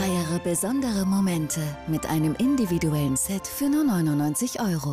Feiere besondere Momente mit einem individuellen Set für nur 99 Euro.